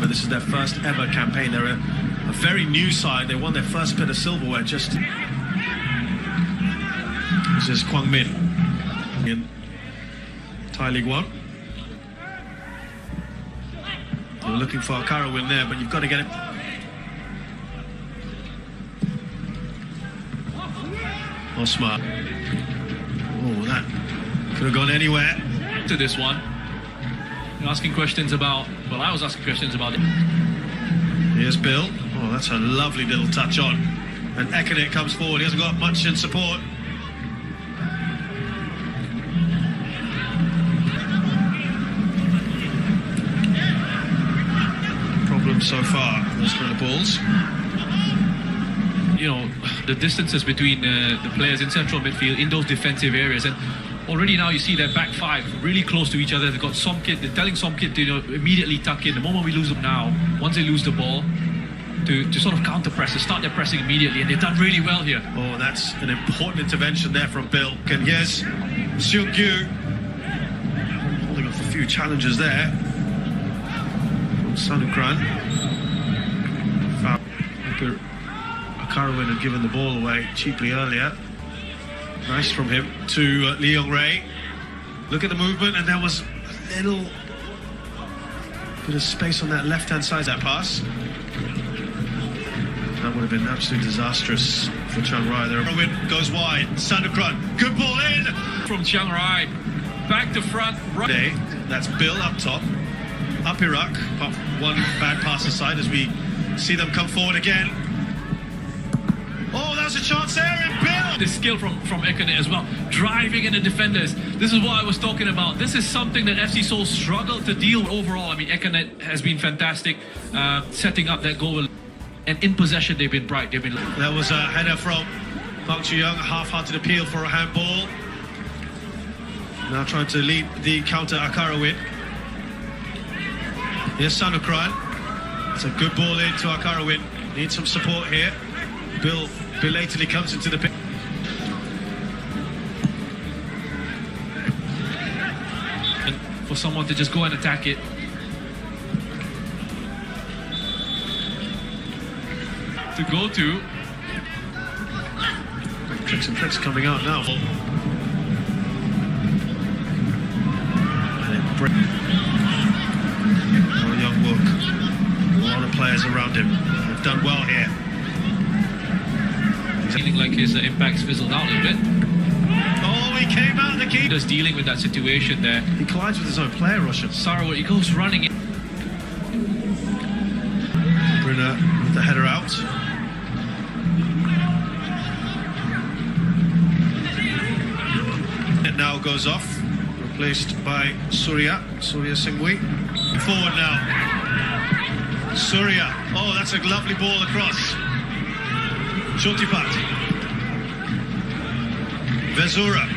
This is their first ever campaign. They're a, a very new side. They won their first bit of silverware just. This is Kwang Min in Thai League One. You're looking for Akarawin there, but you've got to get it. Osmar. Oh, that could have gone anywhere. to this one. You're asking questions about, well, I was asking questions about it. Here's Bill. Oh, that's a lovely little touch on. And Ekene comes forward. He hasn't got much in support. Problem so far, kind of balls. You know, the distances between uh, the players in central midfield in those defensive areas. And already now you see their back five really close to each other. They've got some kid they're telling some kid to you know, immediately tuck in. The moment we lose them now, once they lose the ball, to, to sort of counter press, to start their pressing immediately. And they've done really well here. Oh, that's an important intervention there from Bill. And yes, Seung Gyu holding off a few challenges there from Sanukran. Akarawin had given the ball away cheaply earlier. Nice from him to uh, Lee Ray. Look at the movement, and there was a little bit of space on that left-hand side that pass. That would have been absolutely disastrous for Chiang Rai there. Akarawin goes wide. Sanukran, good ball in. From Chiang Rai, back to front, right. That's Bill up top. Up Iraq, one bad pass aside as we see them come forward again. Chance there, Bill! The skill from, from Ekane as well, driving in the defenders. This is what I was talking about. This is something that FC Seoul struggled to deal with overall. I mean, Ekane has been fantastic uh, setting up that goal. And in possession, they've been bright. They've been. That was a header from Park Chu Young, a half-hearted appeal for a handball. Now trying to lead the counter Akarawin. Here's Sanukran. It's a good ball in to Akarawin. Needs some support here. Bill belatedly comes into the pit. And for someone to just go and attack it. To go to. Tricks and tricks coming out now. Young Wook. A lot of players around him. They've done well here. Feeling like his uh, impact's fizzled out a little bit. Oh, he came out of the key. Just dealing with that situation there. He collides with his own player, Russian. Sarawat, he goes running in. Brinner with the header out. It now goes off, replaced by Surya, Surya Singwi. Forward now. Surya. Oh, that's a lovely ball across. Chotipat. Vezura.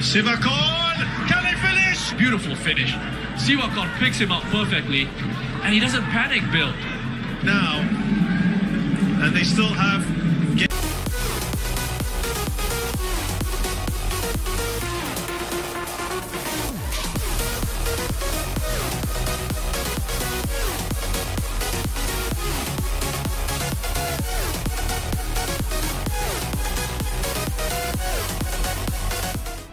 Siwakorn. Can they finish? Beautiful finish. Siwakorn picks him up perfectly. And he doesn't panic, Bill. Now, and they still have.